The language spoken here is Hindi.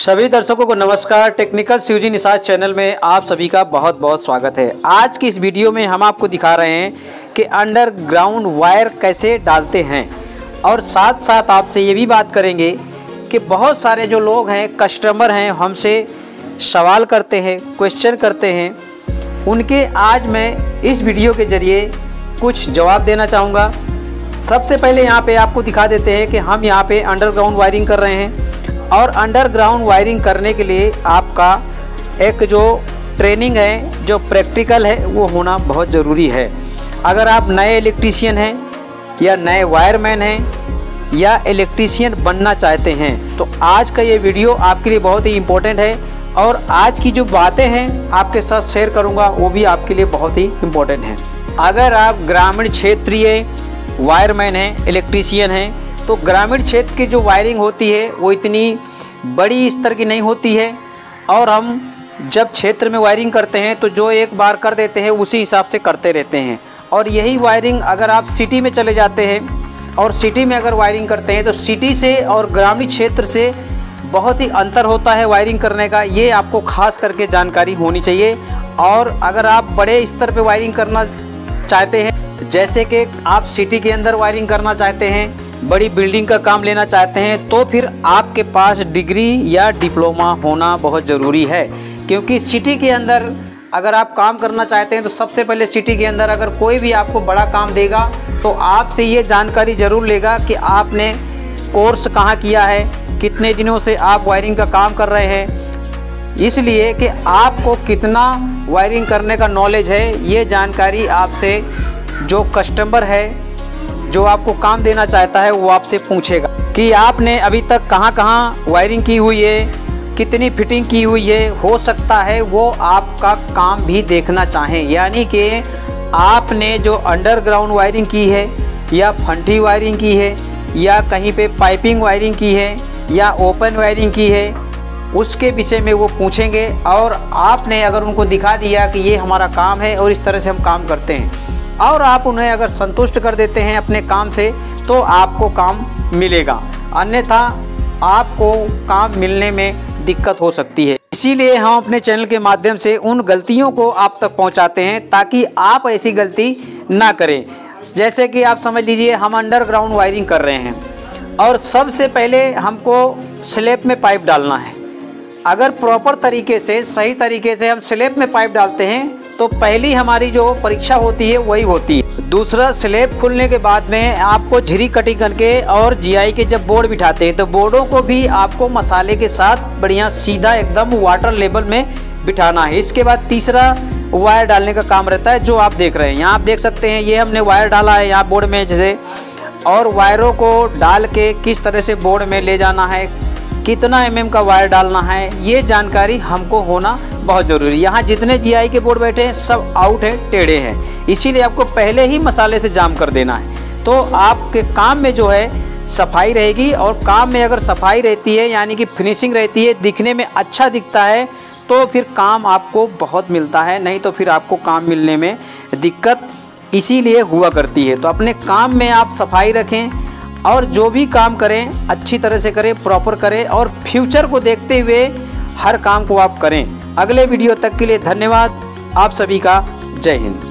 सभी दर्शकों को नमस्कार। टेक्निकल सीजी निशाज चैनल में आप सभी का बहुत बहुत स्वागत है। आज की इस वीडियो में हम आपको दिखा रहे हैं कि अंडरग्राउंड वायर कैसे डालते हैं। और साथ साथ आपसे ये भी बात करेंगे कि बहुत सारे जो लोग हैं, कस्टमर हैं, हमसे सवाल करते हैं, क्वेश्चन करते हैं। उनके आज मैं इस वीडियो के ज़रिए कुछ जवाब देना चाहूँगा। सबसे पहले यहाँ पे आपको दिखा देते हैं कि हम यहाँ पे अंडरग्राउंड वायरिंग कर रहे हैं। और अंडरग्राउंड वायरिंग करने के लिए आपका एक जो ट्रेनिंग है, जो प्रैक्टिकल है, वो होना बहुत ज़रूरी है। अगर आप नए इलेक्ट्रीशियन हैं, या नए वायरमैन हैं, या इलेक्ट्रीशियन बनना चाहते हैं तो आज का ये वीडियो आपके लिए बहुत ही इम्पोर्टेंट है और आज की जो बातें हैं, आपके साथ शेयर करूँगा, वो भी आपके लिए बहुत ही इम्पोर्टेंट है। अगर आप ग्रामीण क्षेत्रीय वायरमैन हैं इलेक्ट्रीशियन हैं तो ग्रामीण क्षेत्र की जो वायरिंग होती है, वो इतनी बड़ी स्तर की नहीं होती है। और हम जब क्षेत्र में वायरिंग करते हैं तो जो एक बार कर देते हैं, उसी हिसाब से करते रहते हैं। और यही वायरिंग अगर आप सिटी में चले जाते हैं, और सिटी में अगर वायरिंग करते हैं तो सिटी से और ग्रामीण क्षेत्र से बहुत ही अंतर होता है वायरिंग करने का। ये आपको खास करके जानकारी होनी चाहिए। और अगर आप बड़े स्तर पे वायरिंग करना चाहते हैं, जैसे कि आप सिटी के अंदर वायरिंग करना चाहते हैं बड़ी बिल्डिंग का काम लेना चाहते हैं तो फिर आपके पास डिग्री या डिप्लोमा होना बहुत ज़रूरी है। क्योंकि सिटी के अंदर अगर आप काम करना चाहते हैं तो सबसे पहले सिटी के अंदर अगर कोई भी आपको बड़ा काम देगा तो आपसे ये जानकारी ज़रूर लेगा कि आपने कोर्स कहाँ किया है, कितने दिनों से आप वायरिंग का काम कर रहे हैं। इसलिए कि आपको कितना वायरिंग करने का नॉलेज है, ये जानकारी आपसे जो कस्टमर है जो आपको काम देना चाहता है, वो आपसे पूछेगा कि आपने अभी तक कहाँ कहाँ वायरिंग की हुई है, कितनी फिटिंग की हुई है, हो सकता है वो आपका काम भी देखना चाहें। यानी कि आपने जो अंडरग्राउंड वायरिंग की है, या फंटी वायरिंग की है, या कहीं पे पाइपिंग वायरिंग की है, या ओपन वायरिंग की है, उसके विषय में वो पूछेंगे। और आपने अगर उनको दिखा दिया कि ये हमारा काम है और इस तरह से हम काम करते हैं और आप उन्हें अगर संतुष्ट कर देते हैं अपने काम से तो आपको काम मिलेगा। अन्यथा, आपको काम मिलने में दिक्कत हो सकती है। इसीलिए हम अपने चैनल के माध्यम से उन गलतियों को आप तक पहुंचाते हैं, ताकि आप ऐसी गलती ना करें। जैसे कि आप समझ लीजिए, हम अंडरग्राउंड वायरिंग कर रहे हैं। और सबसे पहले हमको स्लेब में पाइप डालना है। अगर प्रॉपर तरीके से, सही तरीके से हम स्लेब में पाइप डालते हैं तो पहली हमारी जो परीक्षा होती है, वही होती है। दूसरा, स्लेब खुलने के बाद में आपको झिरी कटिंग करके और जीआई के जब बोर्ड बिठाते हैं तो बोर्डों को भी आपको मसाले के साथ बढ़िया सीधा एकदम वाटर लेवल में बिठाना है। इसके बाद तीसरा वायर डालने का काम रहता है, जो आप देख रहे हैं। यहाँ आप देख सकते हैं, ये हमने वायर डाला है यहाँ बोर्ड में जैसे। और वायरों को डाल के किस तरह से बोर्ड में ले जाना है कितना एम का वायर डालना है, ये जानकारी हमको होना बहुत ज़रूरी यहाँ जितने जीआई के बोर्ड बैठे हैं, सब आउट है, टेढ़े हैं। इसीलिए आपको पहले ही मसाले से जाम कर देना है। तो आपके काम में जो है, सफ़ाई रहेगी और काम में अगर सफ़ाई रहती है, यानी कि फिनिशिंग रहती है, दिखने में अच्छा दिखता है तो फिर काम आपको बहुत मिलता है। नहीं तो फिर आपको काम मिलने में दिक्कत इसीलिए हुआ करती है। तो अपने काम में आप सफ़ाई रखें और जो भी काम करें, अच्छी तरह से करें प्रॉपर करें और फ्यूचर को देखते हुए हर काम को आप करें। अगले वीडियो तक के लिए धन्यवाद। आप सभी का जय हिंद।